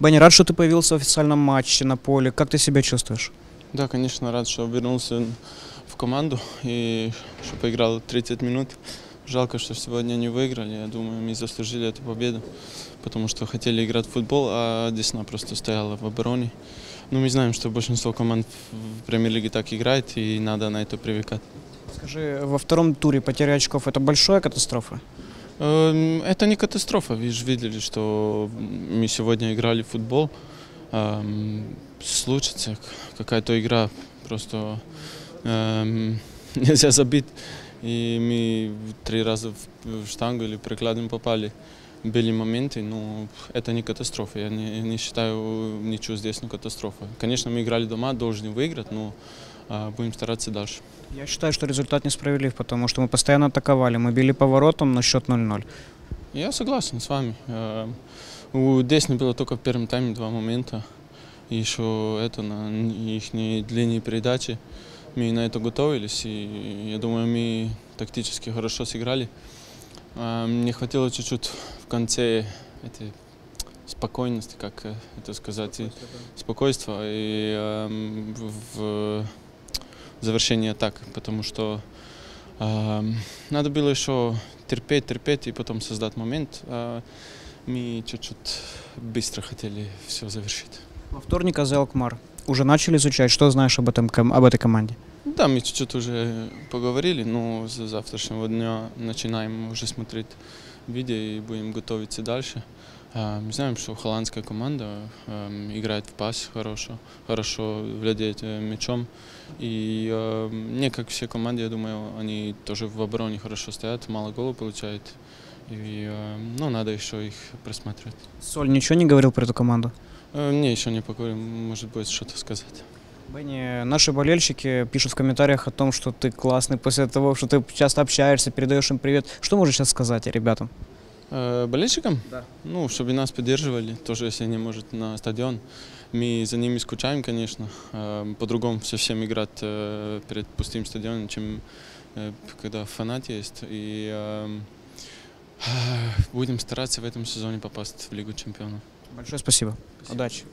Бенни, рад, что ты появился в официальном матче на поле. Как ты себя чувствуешь? Да, конечно, рад, что вернулся в команду и что поиграл 30 минут. Жалко, что сегодня не выиграли. Я думаю, мы заслужили эту победу, потому что хотели играть в футбол, а Десна просто стояла в обороне. Но мы знаем, что большинство команд в премьер-лиге так играет, и надо на это привыкать. Скажи, во втором туре потеря очков – это большая катастрофа? Эм, Это не катастрофа. Вы же видели, что мы сегодня играли в футбол. Эм, Случится какая-то игра, просто эм, нельзя забить. И мы три раза в штангу или прикладом попали. Были моменты, но это не катастрофа. Я не, не считаю ничего здесь не катастрофа. Конечно, мы играли дома, должны выиграть, но а, будем стараться дальше. Я считаю, что результат несправедлив, потому что мы постоянно атаковали. Мы били поворотом на счет 0-0. Я согласен с вами. Э, У Десны было только в первом тайме два момента. И еще это на их длинные передачи. Мы на это готовились, и я думаю, мы тактически хорошо сыграли. А, Не хватило чуть-чуть в конце этой спокойности, как э, это сказать, и спокойствия и эм, в- в завершении атак, потому что эм, надо было еще терпеть, терпеть и потом создать момент. А мы чуть-чуть быстро хотели все завершить. Во вторник АЗ Алкмар. Уже начали изучать, что знаешь об, этом, об этой команде? Да, мы чуть-чуть уже поговорили, но с завтрашнего дня начинаем уже смотреть видео и будем готовиться дальше. А, Мы знаем, что холландская команда играет в пас хорошо, хорошо владеет мячом. И не как все команды, я думаю, они тоже в обороне хорошо стоят, мало голов получают. И ну, надо еще их просматривать. Соль ничего не говорил про эту команду? Не, еще не поговорим, может будет что-то сказать. Бенни, наши болельщики пишут в комментариях о том, что ты классный после того, что ты часто общаешься, передаешь им привет. Что можешь сейчас сказать ребятам? Э, Болельщикам? Да. Ну, чтобы нас поддерживали, тоже если они может на стадион. Мы за ними скучаем, конечно. Э, По-другому совсем играть э, перед пустым стадионом, чем э, когда фанат есть. И эм, будем стараться в этом сезоне попасть в Лигу чемпионов. Большое спасибо. Удачи.